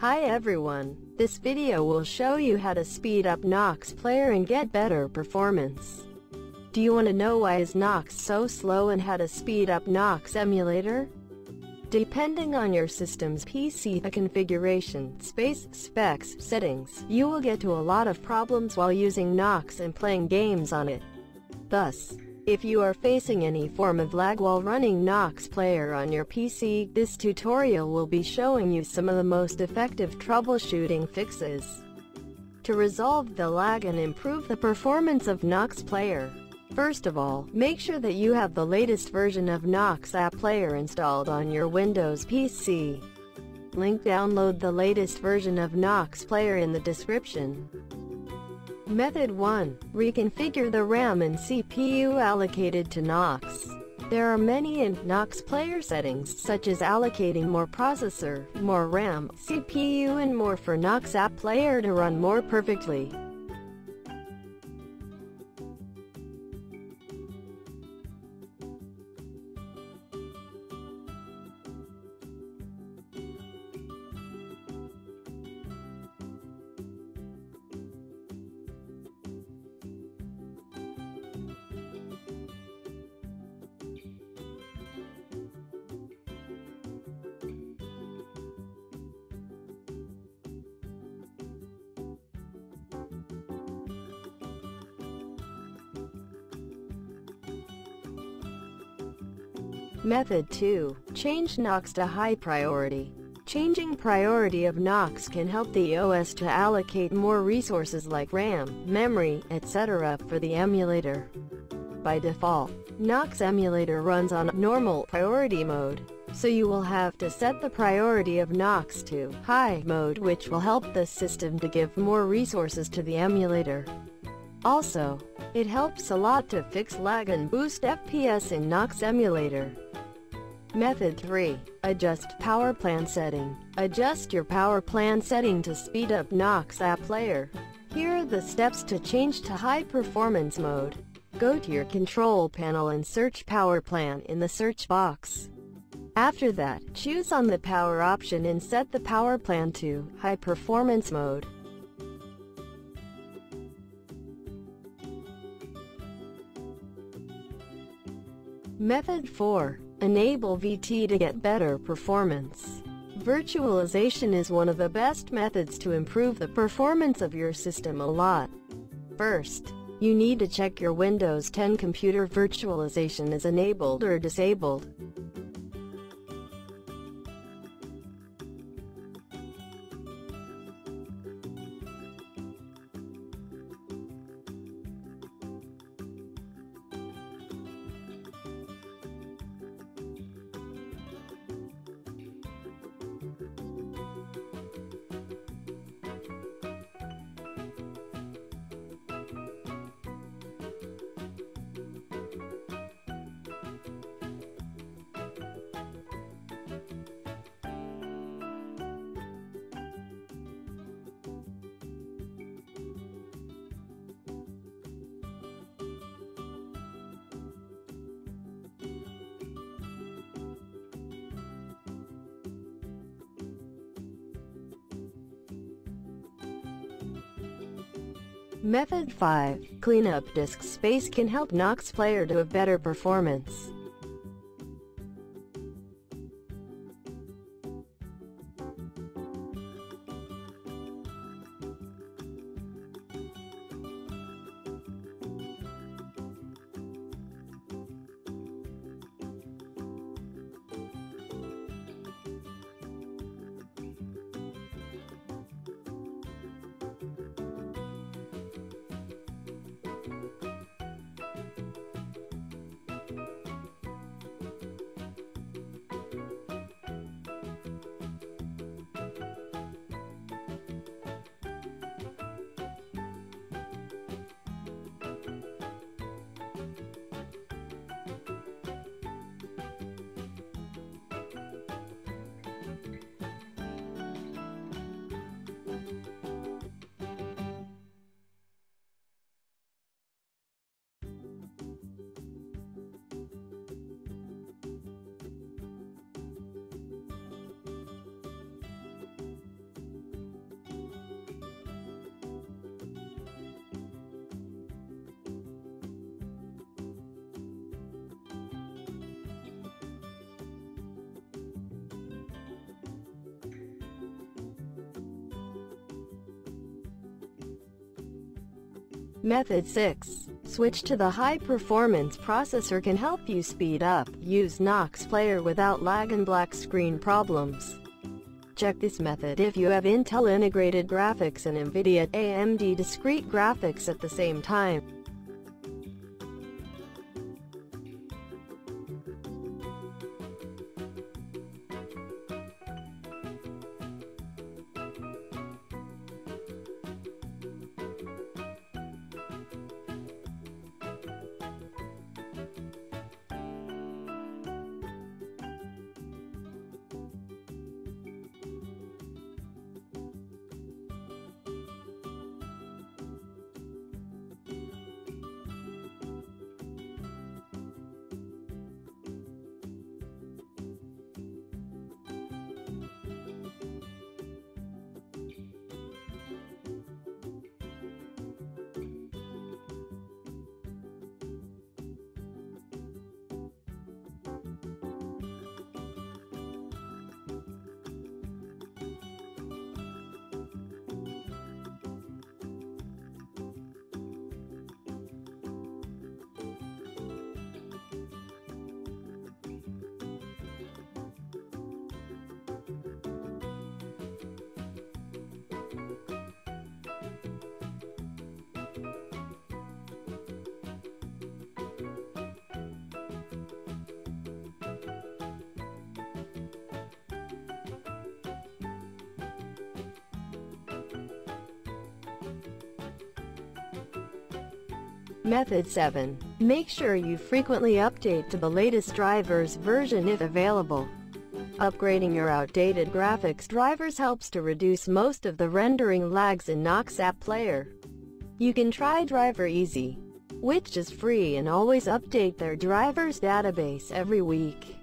Hi everyone, this video will show you how to speed up Nox Player and get better performance. Do you want to know why is Nox so slow and how to speed up Nox emulator? Depending on your system's PC configuration, space, specs, settings, you will get to a lot of problems while using Nox and playing games on it. Thus, if you are facing any form of lag while running Nox Player on your PC, this tutorial will be showing you some of the most effective troubleshooting fixes to resolve the lag and improve the performance of Nox Player. First of all, make sure that you have the latest version of Nox App Player installed on your Windows PC. Link download the latest version of Nox Player in the description. Method 1. Reconfigure the RAM and CPU allocated to Nox. There are many in Nox player settings such as allocating more processor, more RAM, CPU and more for Nox app player to run more perfectly. Method 2. Change Nox to high priority. Changing priority of Nox can help the OS to allocate more resources like RAM, memory, etc. for the emulator. By default, Nox emulator runs on normal priority mode, so you will have to set the priority of Nox to high mode which will help the system to give more resources to the emulator. Also, it helps a lot to fix lag and boost FPS in Nox emulator. Method 3. Adjust power plan setting. Adjust your power plan setting to speed up Nox app player. Here are the steps to change to high performance mode. Go to your control panel and search power plan in the search box. After that, choose on the power option and set the power plan to high performance mode. Method 4. Enable VT to get better performance. Virtualization is one of the best methods to improve the performance of your system a lot. First, you need to check your Windows 10 computer virtualization is enabled or disabled. Method 5. Clean up disk space can help Nox player to a better performance. Method 6. Switch to the high-performance processor can help you speed up. Use Nox Player without lag and black screen problems. Check this method if you have Intel integrated graphics and NVIDIA AMD discrete graphics at the same time. Method 7. Make sure you frequently update to the latest drivers version if available. Upgrading your outdated graphics drivers helps to reduce most of the rendering lags in Nox App Player. You can try Driver Easy, which is free and always update their drivers database every week.